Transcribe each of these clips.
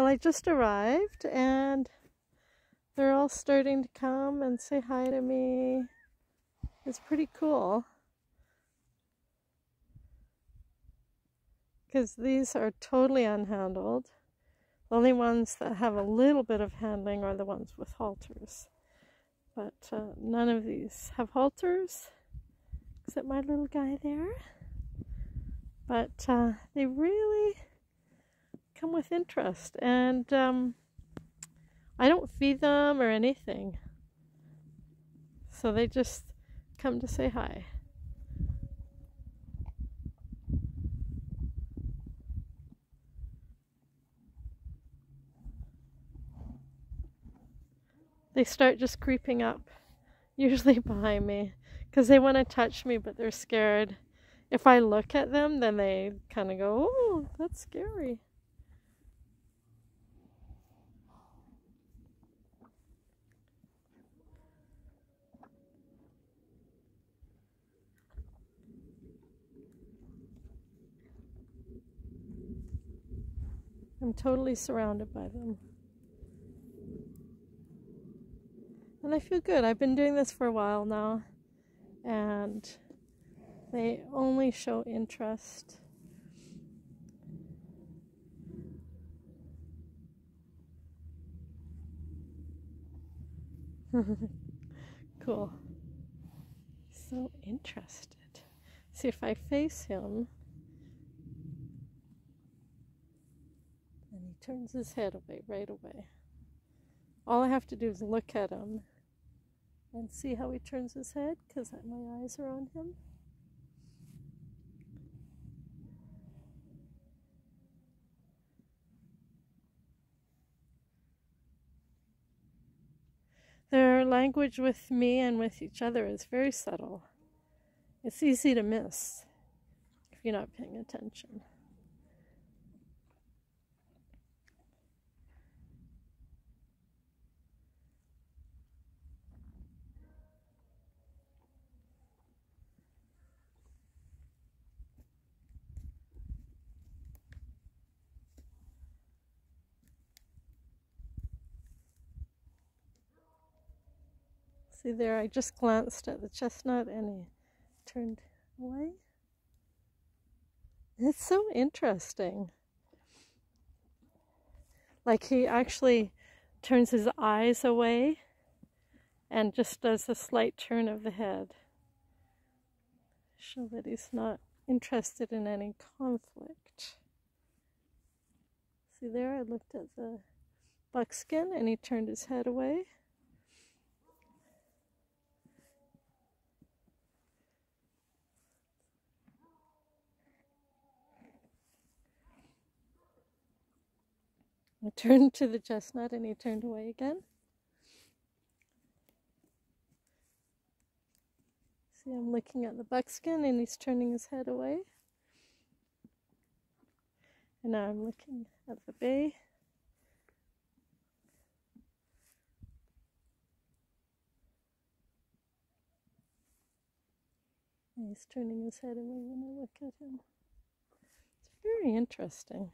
Well, I just arrived and they're all starting to come and say hi to me. It's pretty cool. Because these are totally unhandled. The only ones that have a little bit of handling are the ones with halters. But uh, none of these have halters, except my little guy there. But uh, they really come with interest. And um, I don't feed them or anything. So they just come to say hi. They start just creeping up, usually behind me, because they want to touch me, but they're scared. If I look at them, then they kind of go, Oh, that's scary. I'm totally surrounded by them. And I feel good. I've been doing this for a while now, and they only show interest. cool. So interested. See if I face him. Turns his head away right away. All I have to do is look at him and see how he turns his head because my eyes are on him. Their language with me and with each other is very subtle. It's easy to miss if you're not paying attention. See there, I just glanced at the chestnut and he turned away. It's so interesting. Like he actually turns his eyes away and just does a slight turn of the head. Show that he's not interested in any conflict. See there, I looked at the buckskin and he turned his head away. I turned to the chestnut and he turned away again. See, I'm looking at the buckskin and he's turning his head away. And now I'm looking at the bay. And he's turning his head away when I look at him. It's very interesting.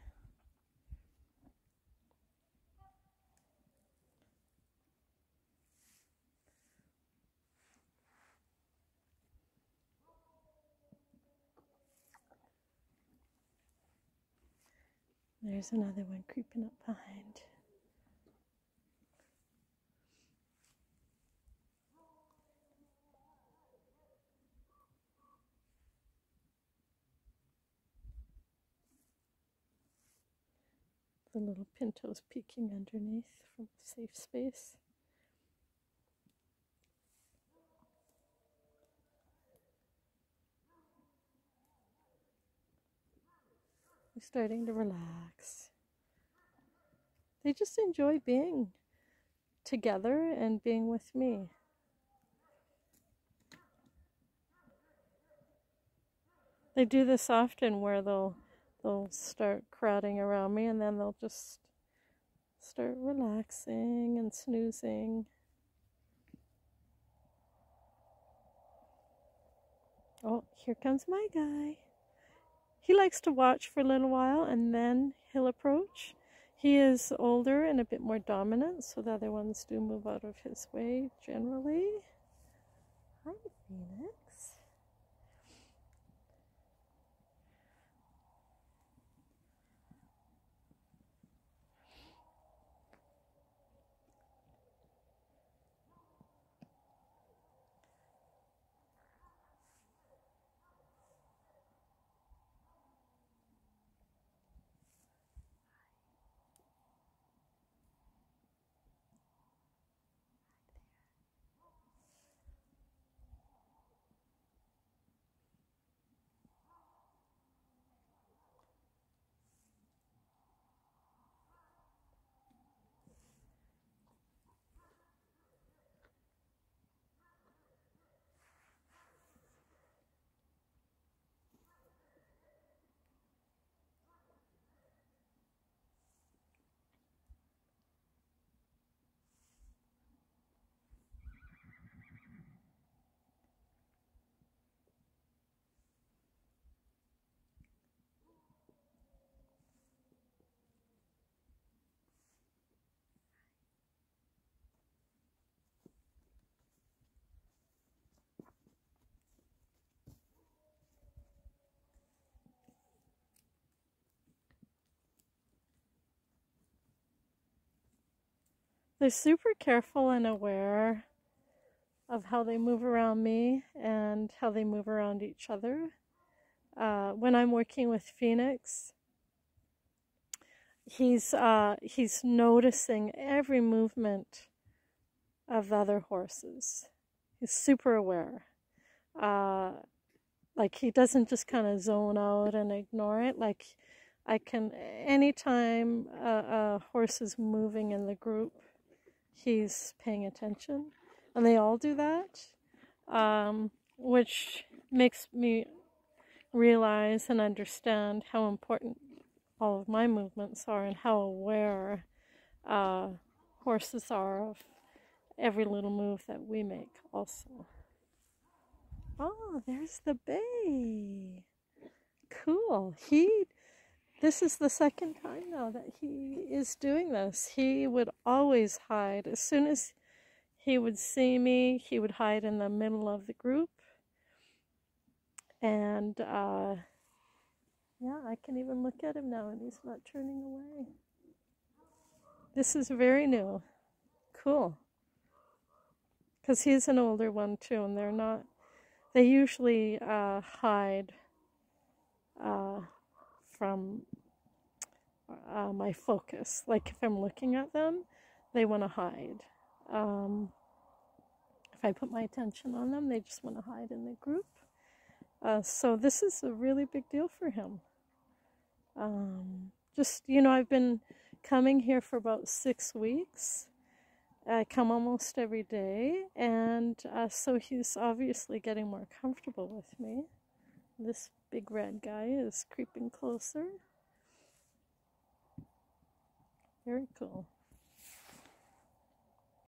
There's another one creeping up behind. The little pinto's peeking underneath from safe space. They're starting to relax. They just enjoy being together and being with me. They do this often where they'll they'll start crowding around me and then they'll just start relaxing and snoozing. Oh, here comes my guy. He likes to watch for a little while and then he'll approach. He is older and a bit more dominant, so the other ones do move out of his way generally. Hi, Phoenix. They're super careful and aware of how they move around me and how they move around each other. Uh, when I'm working with Phoenix, he's uh, he's noticing every movement of the other horses. He's super aware. Uh, like he doesn't just kind of zone out and ignore it. Like I can anytime a, a horse is moving in the group, he's paying attention. And they all do that, um, which makes me realize and understand how important all of my movements are and how aware uh, horses are of every little move that we make, also. Oh, there's the bay. Cool. He this is the second time now that he is doing this. He would always hide. As soon as he would see me, he would hide in the middle of the group. And uh, yeah, I can even look at him now and he's not turning away. This is very new. Cool. Because he's an older one too, and they're not, they usually uh, hide. Uh, from uh, my focus. Like if I'm looking at them, they want to hide. Um, if I put my attention on them, they just want to hide in the group. Uh, so this is a really big deal for him. Um, just, you know, I've been coming here for about six weeks. I come almost every day, and uh, so he's obviously getting more comfortable with me. This big red guy is creeping closer. Very cool.